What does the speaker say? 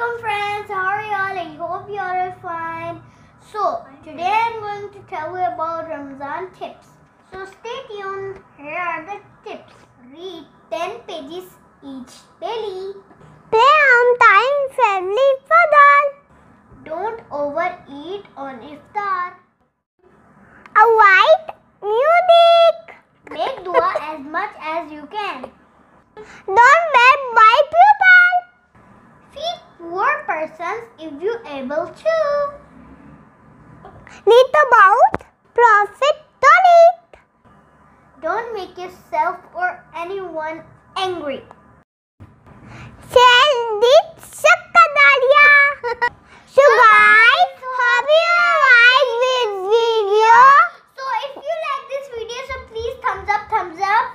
Assalamualaikum friends, how are y'all? I hope you all are fine. So today I'm going to tell you about Ramzan tips. So stay tuned. Here are the tips. Read 10 pages each daily. Play on time family football. Don't overeat on iftar. Avoid music. Make dua as much as you can. if you able to. Read about Prophet donate. Don't make yourself or anyone angry. Hope you like this video. So if you like this video, so please thumbs up, thumbs up,